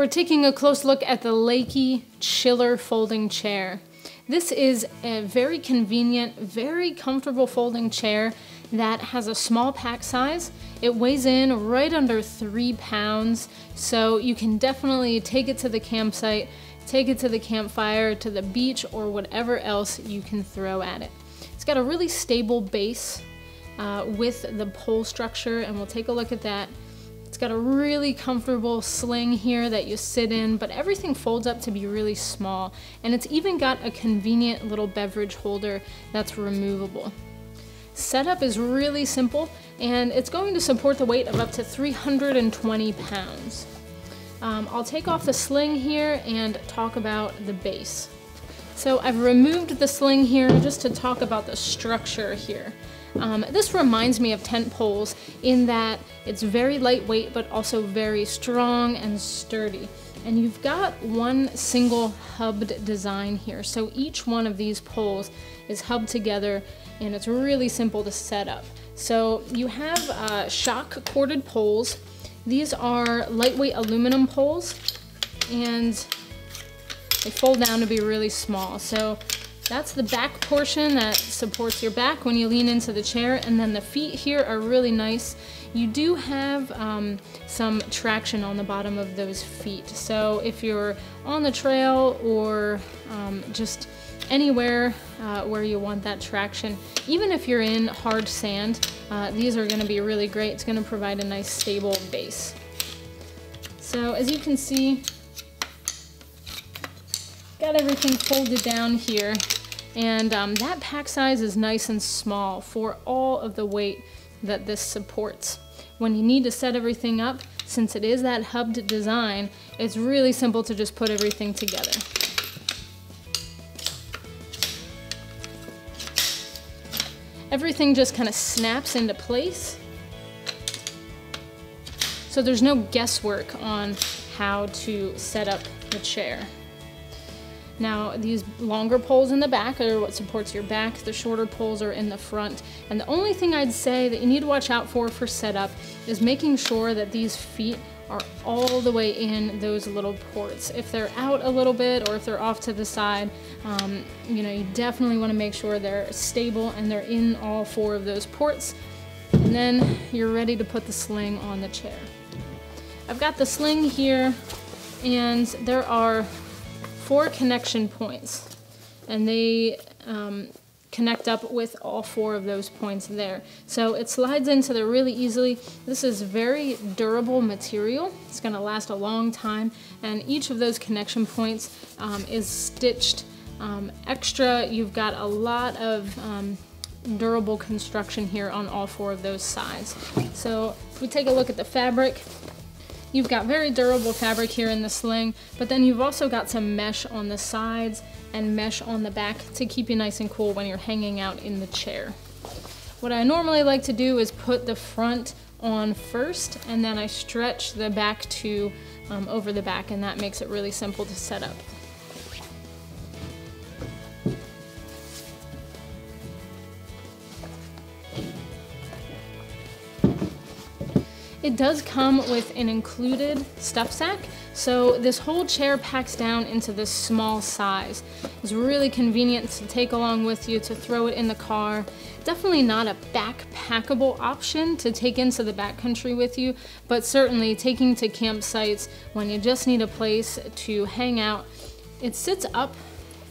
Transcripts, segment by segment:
We're taking a close look at the LEKI Chiller Folding Chair. This is a very convenient, very comfortable folding chair that has a small pack size. It weighs in right under three pounds, so you can definitely take it to the campsite, take it to the campfire, to the beach, or whatever else you can throw at it. It's got a really stable base uh, with the pole structure, and we'll take a look at that it's got a really comfortable sling here that you sit in, but everything folds up to be really small. And it's even got a convenient little beverage holder that's removable. Setup is really simple, and it's going to support the weight of up to 320 pounds. Um, I'll take off the sling here and talk about the base. So I've removed the sling here just to talk about the structure here. Um, this reminds me of tent poles in that it's very lightweight but also very strong and sturdy. And you've got one single hubbed design here. So each one of these poles is hubbed together and it's really simple to set up. So you have uh, shock corded poles. These are lightweight aluminum poles and they fold down to be really small. So that's the back portion that supports your back when you lean into the chair and then the feet here are really nice. You do have um, some traction on the bottom of those feet. So if you're on the trail or um, just anywhere uh, where you want that traction, even if you're in hard sand, uh, these are gonna be really great. It's gonna provide a nice stable base. So as you can see, got everything folded down here and um, that pack size is nice and small for all of the weight that this supports. When you need to set everything up, since it is that hubbed design, it's really simple to just put everything together. Everything just kind of snaps into place. So there's no guesswork on how to set up the chair. Now these longer poles in the back are what supports your back, the shorter poles are in the front. And the only thing I'd say that you need to watch out for for setup is making sure that these feet are all the way in those little ports. If they're out a little bit or if they're off to the side, um, you know, you definitely wanna make sure they're stable and they're in all four of those ports. And then you're ready to put the sling on the chair. I've got the sling here and there are four connection points and they um, connect up with all four of those points there. So it slides into there really easily. This is very durable material. It's gonna last a long time and each of those connection points um, is stitched um, extra. You've got a lot of um, durable construction here on all four of those sides. So if we take a look at the fabric, You've got very durable fabric here in the sling, but then you've also got some mesh on the sides and mesh on the back to keep you nice and cool when you're hanging out in the chair. What I normally like to do is put the front on first and then I stretch the back to um, over the back and that makes it really simple to set up. It does come with an included stuff sack, so this whole chair packs down into this small size. It's really convenient to take along with you, to throw it in the car. Definitely not a backpackable option to take into the backcountry with you, but certainly taking to campsites when you just need a place to hang out. It sits up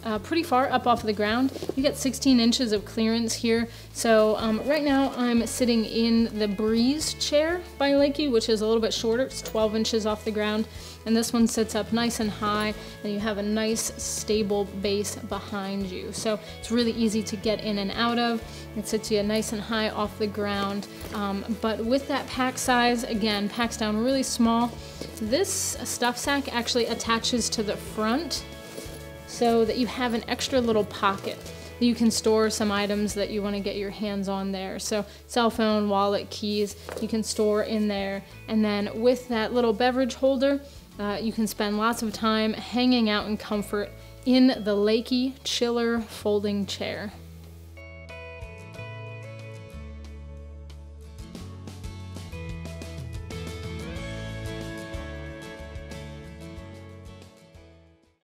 uh, pretty far up off the ground. You get 16 inches of clearance here. So um, right now I'm sitting in the Breeze chair by LEKI, which is a little bit shorter. It's 12 inches off the ground. And this one sits up nice and high and you have a nice stable base behind you. So it's really easy to get in and out of. It sits you nice and high off the ground. Um, but with that pack size, again, packs down really small. This stuff sack actually attaches to the front so that you have an extra little pocket. You can store some items that you want to get your hands on there. So cell phone, wallet, keys, you can store in there. And then with that little beverage holder, uh, you can spend lots of time hanging out in comfort in the LEKI Chiller folding chair.